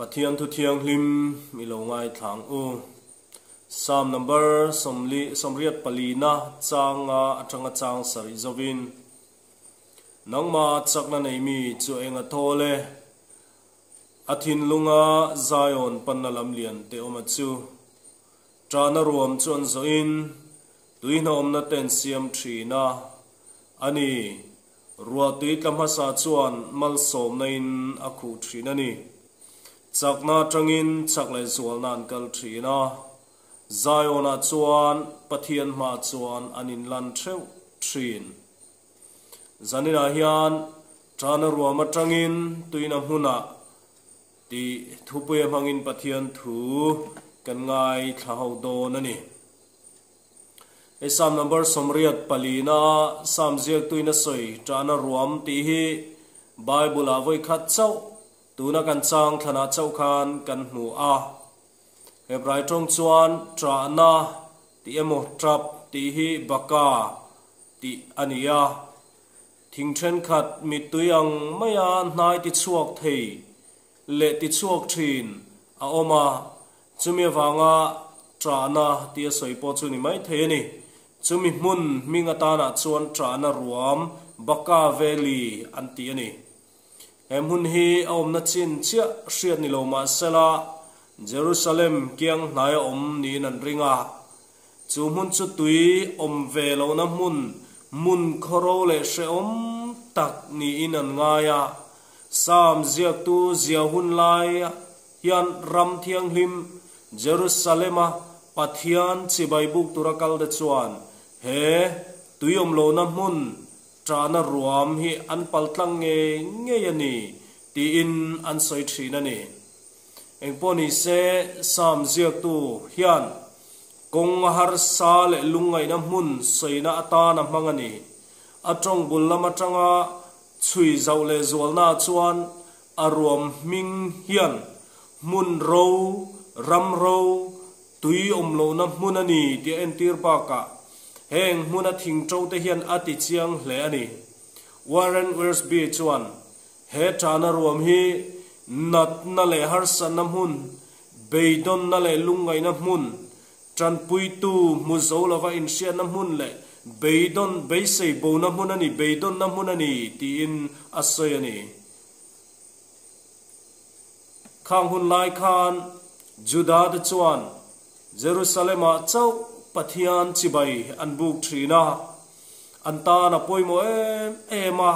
pathian thu thiang hlim, mi lo ngai tháng u. Sam number somli somriat palina changa atanga chang sari zovin nangma chakna nei mi chu enga thole athin lunga zion pannalam lian te oma chu. Trana ruam chuan zo in tuina omna ten siam thina ani ruwa tui tlamha chuan mal som na in a na thina ni chakna tangin chaklai zual nan kal thina zayona chuan, pathian ma chuan anin lan theu thin zanina ah hian trana ruama tangin tuina huna ah. ti thupuya mangin pathian thu, kan ngai thahau do na ni Isam number somriat palina sam ziak tuina soi trana ruam ti hi, Bible a voi khat chau tuna kan chang thana chau khan kan hmu a. Hebrai tong chuan trana ti emo trap, ti hi baka, ti ania thing then khat mi tuyang maya nai ti chuak thei, le ti chuak thin. A oma chumi wanga trana ti soi po chu ni mai the ni chumi mun minga ta na chuan trana ruam, baka valley an ti ani em hun hi om na chin chia hriat ni lo ma sela jerusalem kiang nai om ni nan ringa. Chu mun chu tui om ve lo na mun. Mun khoro le se om tak ni in an nga ya sam ziak tu zia hun lai. Hian ram thiang hlim. A pathian chi bai buk turakal de chuan. He tuyom lo na mun trana ruam hi an paltlang nge nge yani ti in an soi thina ni eng poni se sam ziak tu hian kong har sa le lungai na mun soina ata na mangani atong bul lama tanga chui zau le giàu na chuan aruam ming hian mun ro ram ro tui om lo na munani ti en tir pa ka heng muna thing trâu te hian ati chiang hle ani warren wersby chuan, he thana ruam hi, nat na le har san nam hun beidon na le lungai na mun tran pui tu mu zo lova in sia na mun le beidon beisei bo na mun ani beidon na mun ani ti in asoi ani khang hun lai khan, juda de chuan jerusalem a chau pathian chibai an buk thina. An ta na poimo em ema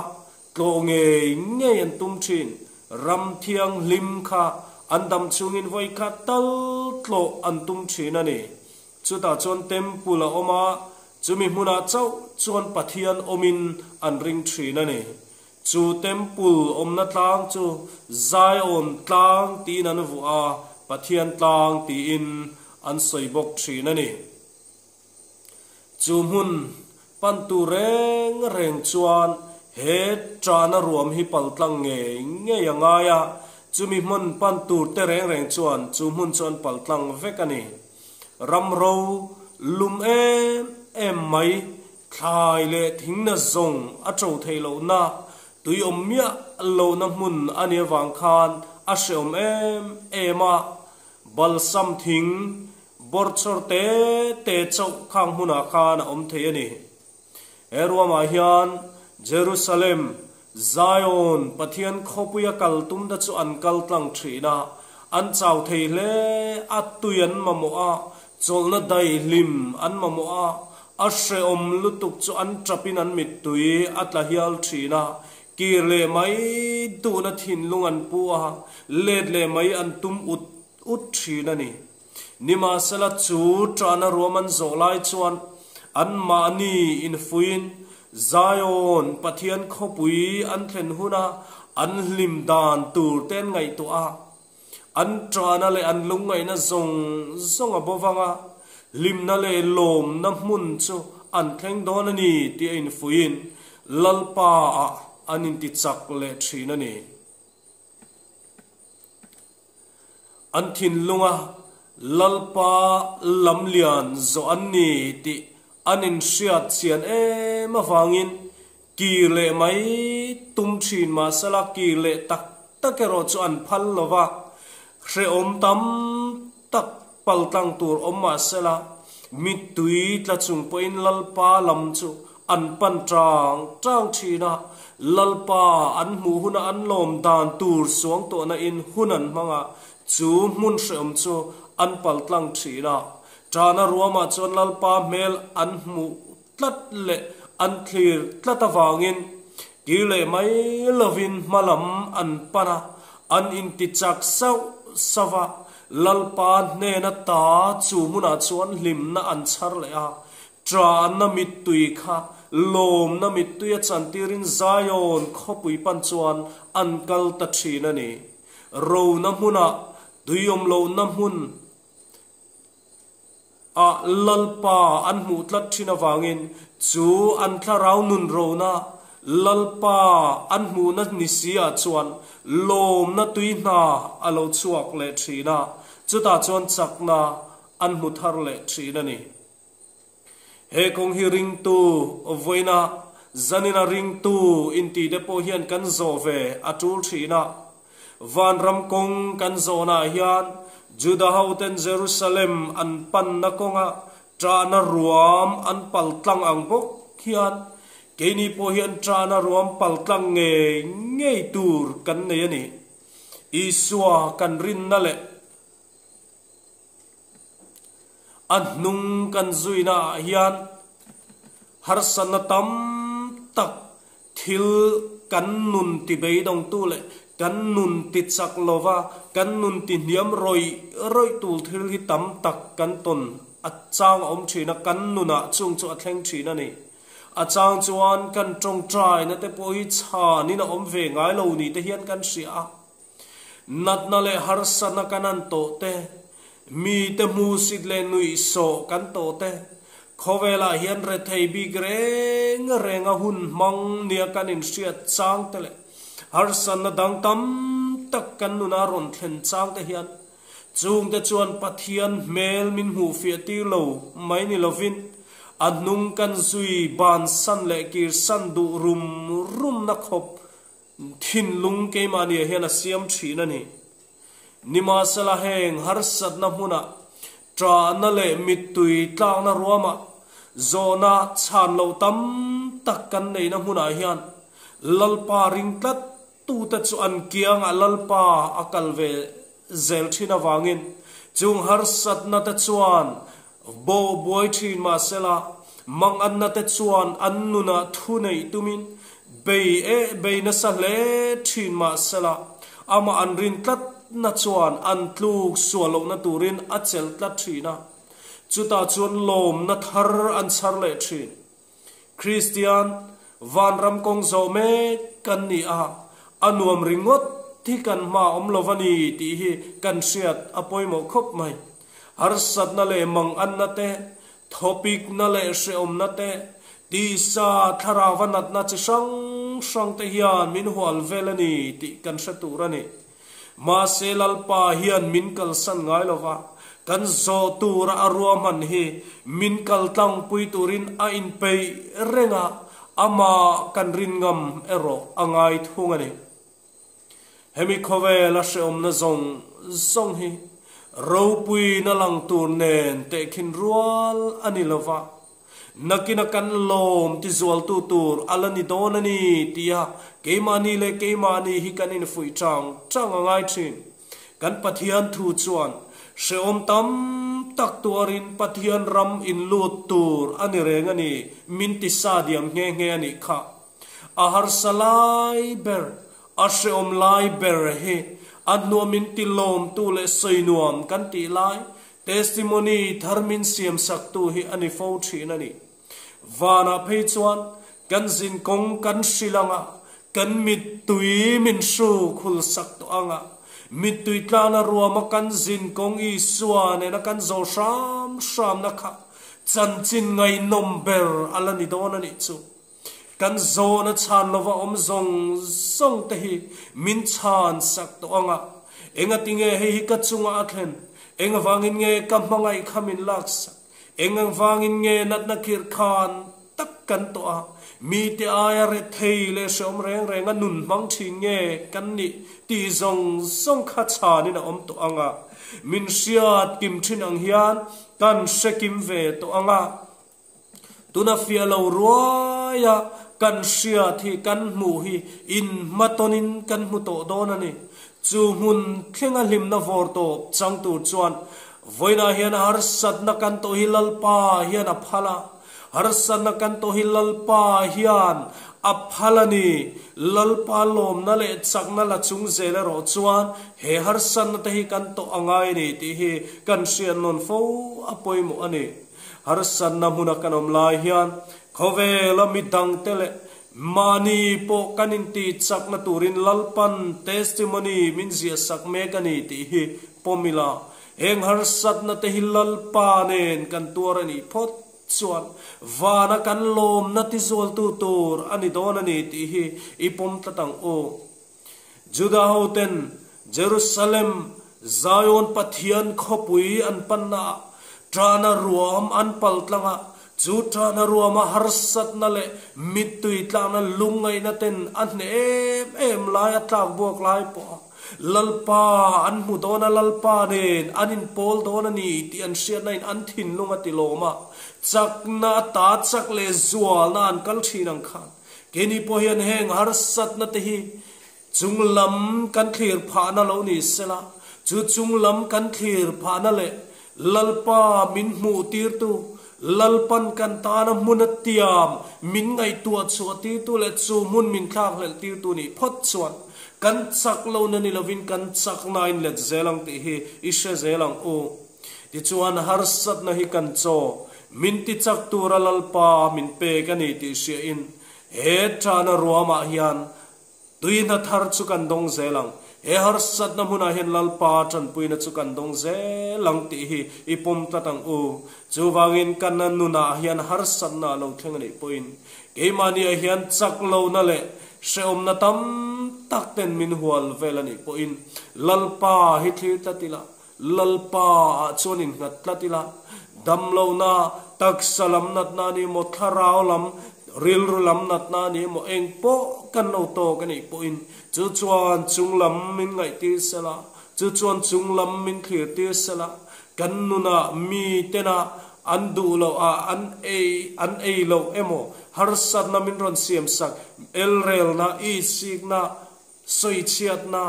tlo nge nge an tum thin. Ram thiang lim kha. An dam chungin voi kha tal tlo an tum thina ni chuta chon temple oma. Chumi hmuna chau chuan pathian omin an ring thina ni chu temple omna tlang chu zion tlang ti an vu a. Pathian tlang ti in an soibok thina ni chúng hun pan tu reng reng chuan he trana ruam hi pal tlang nge nge yanga ya. Chu mi mun, pan tu te reng reng chuan, chu hun chuan pal tlang này ram ro lum em em mai khai le thing na zong, a tro thei lo na. Tui om mia, lo na mun ani wang khan, a se om em à bal sam thing bor chor te te chau khang huna khan om the ani erwa ma hian, jerusalem, zion pathian khopuya kal tum da chu an kal tlang thina an chau thei le atuyan mamo a cholna dai lim an mamo a ashe om lutuk chu an trapin an mit tui atla hial thina ki le mai tu na thin lung an pu a le le mai an tum ut ut thina ni nima sala chu, trana roman zolai chuan, an ma ni in fuin, zion pathian khopui, an thlen huna, an lim dan tur ten ngai to a an trana le an lung ngai na zong zong a bowanga lim na le lom na mun chu, an thleng don ani ti in fuin lalpa a anin ti chak le thina ni. An thin lunga lalpa lam lian zo an ni ti anin hriat chian e ma wangin ki le mai tum thin ma sala ki le tak takero chu an phal lova hre om tam tak pal tang tur om ma sala. Mi tui tla chung poin in pa lam chu an pan trang trang thina lalpa an mu huna an lom dan tur suang to na in hunan manga chu mun hre chu an pal tlang thina trana ruama chon lal pa mel an mu tlat le an thlir tlat awangin kile mai lovin malam an pana an in ti chak sau sawa lalpa ne na ta chu muna chuan lim na an char le a. Tra na mit tui kha. Lom na mit tui chan tirin zayon khopui pan chuan an kal ta thina ni ro na huna duyom lo na hun a lalpa an mu tlat thina wangin chu an thla rau nun ro na. Lalpa an mu na ni sia ah chuan lom na tui na alo chuak le thina chuta chuan chak na an mu thar le thina ni. He kong hi ring tu voina zanina ring tu in ti de po hian kan zo ve atul thina van ram kong kan zo na hian juda hauten jerusalem an pan na konga, tra na ruam an pal tlang ang bok hian ke ni po hian tra na ruam pal tlang nge nge tur kan ne ani. Iswa kan rin na le. An nung kan zui na hian. Har san na tam tak thil kan nun ti be dong tu le kan nun ti chak lova kan nun ti niam roi roi tul thil hi tam tak kan ton a chang om thina kan nuna chung chu a thleng thina ni a chang chuan kan trong trai na te poi cha ni na om ve ngai lo ni te hian kan sia nat na le har sa na kanan to te mi te mu sit le nui so kan to te khovela hian re thei bi greng renga hun mang nia kan in sia chang te le har san na dang tam tak kan nu na ron thlen chang te hian. Chung te chuan pathian mel min hu fia ti lo mai ni lovin anung kan zui ban san le kir san du rum rum na khop. Thin lung ke mani hian a siam thina ni. Nima sala heng har sat na huna tra na le mit tui tlang na ruama zona chan lo tam tak kan nei na huna hian. Lalpa ring tlat tu ta chu an kiang a lalpa akal ve zel thina wangin chung har sat na ta chuan, bo boy thin ma sela, mang an na te chuan an nu na thu nei tumin. Be e be na sa le thin ma sela. Ama an rin tlat na chuan an tluk sualo na turin a chel tlat thina. Chuta chuan lom na thar an char le thin. Christian, van ram kong zo me kan ni a anuam ringot thi kan ma om lovani ti hi kan siat apoi mo khop mai. Har sat na le mang an na te topic na le se om na te ti sa thara vanat na chi sang sang te hian min hwal velani ti kan sa nè, ma se lal pa hian min kal san ngai lova kan zo tura arua man hi min kal tang pui turin a in pei renga ama kan rin ngam ero angai thungani hemi khove la se om na zong zong hi ro pui na lang tur nen te khin rual ani lova nakina kan lom ti zual tu tur alani donani tia keimani le keimani hi kan in fui chang chang ngai thin kan pathian thu chuan se om tam tak tuarin pathian ram in lut tur ani reng ani min ti sa diam nge nge ani kha ahar salai ber ase om lai ber he anuamin ti lom tu le soinuam kan ti lai. Testimony tharmin siam sak tu hi ani fo thin ani. Vana phei chuan, kan zin kong kan silanga, kan mit tui min su khul sak tu anga. Mit tui tlana ruama kan zin kong i suane na kan zo sham sham na kha. Chan chin ngai nom ber alani don ani chu kan zo na chan lova om zong zong te hi, min chan sak to anga. Enga tinge he hi ka chunga athen enga wangin nge ka mangai khamin laksa enga wangin nge nat na kir khan tak kan to a. Mi te aya re thei le som reng reng nun mang thi nge kan ni. Ti zong zong kha chan ni na om to anga. Min siat kim thin ang hian, kan se kim ve to anga. Tuna fia lo ruaya cần xia thì cần mù hi in matonin cần mu to don ani chu hun thlenga lim na vor tổ à trong tu chuan. Voina hian à har sat na tổ hi lal pa hian a à phala har sat na tổ hi lal pa hian a lal lalpa lom na le chắc na la chung zele rõ chuan. He har sát na te hi kan to angai ni ti hi kan sian non fo apoi mo ani har san na huna cần om lai hian khove la mi dang tele, mani po kanin ti chak na turin lalpan, testimony min zia sak me kani ti hi pomila, eng har sat na te hilal pa nen kan tuar ani phot chuan, vana kan lom na ti zol tu tur ani don ani ti hi ipom tatang o. Juda hoten jerusalem, zion pathian khopui an panna trana ruam an paltlanga chu trana ruama mít na le nè tlana lungai na ten an em em lai atlak buak lai po lalpa an mu dona lalpa nen anin pol dona ni ti an sia anh an thin lunga ti loma chak na ta chak le zual na an kal thinang khan keni po hian heng harsat na te hi chung lam kan thlir pha na lo ni sela. Chu chung lam kan thlir pha na le lalpa min mu tir tu. Lalpan kan ta na mun tiam. Min ngai tuat so ti tu le chu mun min khak le tir tu ni phot chuan. Kan chak lo na ni lovin, kan chak nain let zelang ti hi, ishe zelang o ti chuan har sat na hi kan cho min ti chak tu ra lalpa, min pe ka ni ti sia in. He thana ruama ah hian. Tuina thar chu kan dong zelang he har sat na huna ah hen lal pa than puina chu kan dong ze lang ti hi ipom ta tang u. Chu wangin kan na nuna ah hian har sat na lo thleng ni poin ke mani a hian chak lo na le, se om na tam tak ten min hual velani poin lal pa hi thli ta tila lal pa ah chuanin ngat tla tila. Dam lo na, tak salam nat na ni mo tharaw lam ril ru lam nat na ni mo eng po kan no to kan ni poin chu chuan chung lam min ngai ti sala chu chuan chung lam min khir ti sala kan nu na mi te na an du lo a, an e an e lo emo. Har sat na min ron siam sak. El rel na, i sik na, soi chiat na.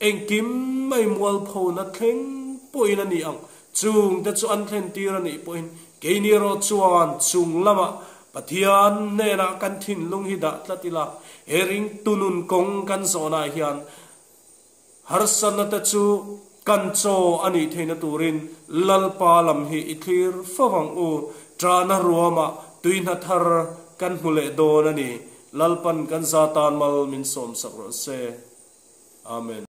Eng kim mai mual pho na theng poin ani ang. Chung te chu an thlen tir ani poin ke ni ro chuan chung lama pathian ne na kan thin lung hi da tlatila hering tunun kong kan zona hian. Har san ta chu kan cho ani theina turin. Lalpa lam hi ithlir fawang u. Trana ruama tuina thar kan hule don ani. Lalpan kan zatan mal min som sak se. Amen.